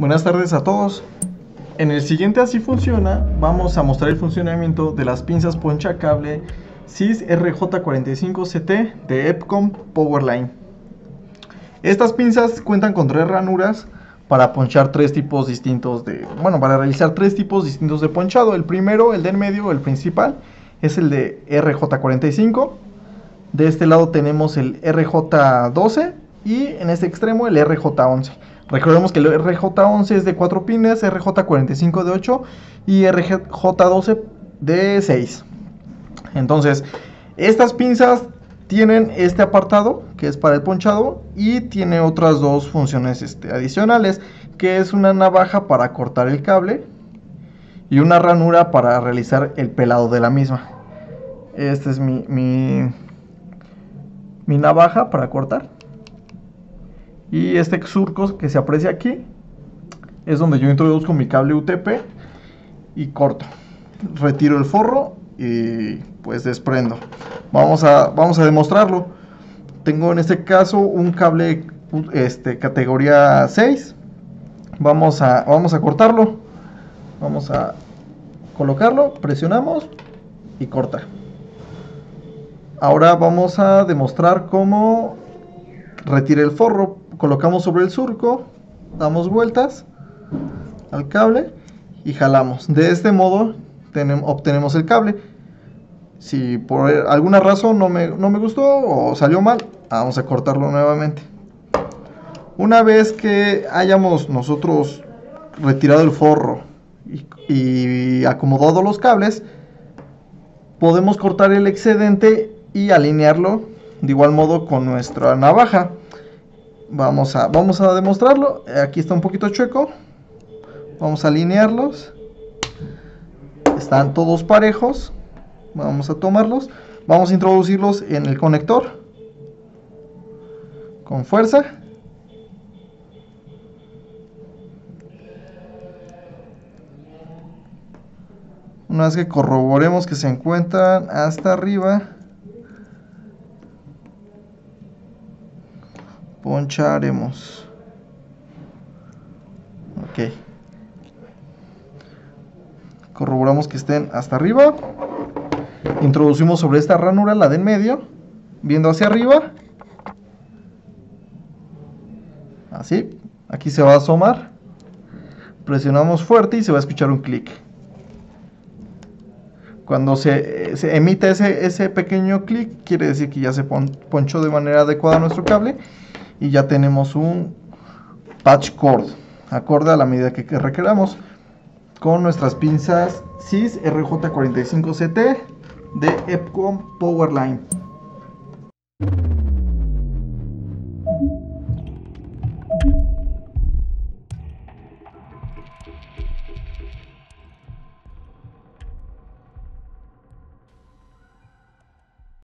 Buenas tardes a todos. En el siguiente Así Funciona vamos a mostrar el funcionamiento de las pinzas poncha cable CIS RJ45CT de Epcom Powerline. Estas pinzas cuentan con tres ranuras para ponchar tres tipos distintos de, bueno, para realizar tres tipos distintos de ponchado. El primero, el del medio, el principal, es el de RJ45. De este lado tenemos el RJ12 y en este extremo el RJ11. Recordemos que el RJ11 es de 4 pines, RJ45 de 8 y RJ12 de 6. Entonces, estas pinzas tienen este apartado que es para el ponchado y tiene otras dos funciones este, adicionales que es una navaja para cortar el cable y una ranura para realizar el pelado de la misma. Esta es mi, mi, mi navaja para cortar. Y este surco que se aprecia aquí es donde yo introduzco mi cable UTP y corto. Retiro el forro y pues desprendo. Vamos a, vamos a demostrarlo. Tengo en este caso un cable este, categoría 6. Vamos a, vamos a cortarlo. Vamos a colocarlo, presionamos y corta. Ahora vamos a demostrar cómo retire el forro colocamos sobre el surco, damos vueltas al cable y jalamos. De este modo obtenemos el cable. Si por alguna razón no me, no me gustó o salió mal, vamos a cortarlo nuevamente. Una vez que hayamos nosotros retirado el forro y, y acomodado los cables, podemos cortar el excedente y alinearlo de igual modo con nuestra navaja. Vamos a, vamos a demostrarlo. Aquí está un poquito chueco. Vamos a alinearlos. Están todos parejos. Vamos a tomarlos. Vamos a introducirlos en el conector. Con fuerza. Una vez que corroboremos que se encuentran hasta arriba poncharemos. Ok. Corroboramos que estén hasta arriba. Introducimos sobre esta ranura la de medio viendo hacia arriba. Así aquí se va a asomar. Presionamos fuerte y se va a escuchar un clic. Cuando se, se emite ese, ese pequeño clic quiere decir que ya se ponchó de manera adecuada nuestro cable y ya tenemos un patch cord acorde a la medida que, requeramos con nuestras pinzas CIS RJ45CT de Epcom Powerline.